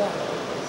Yeah.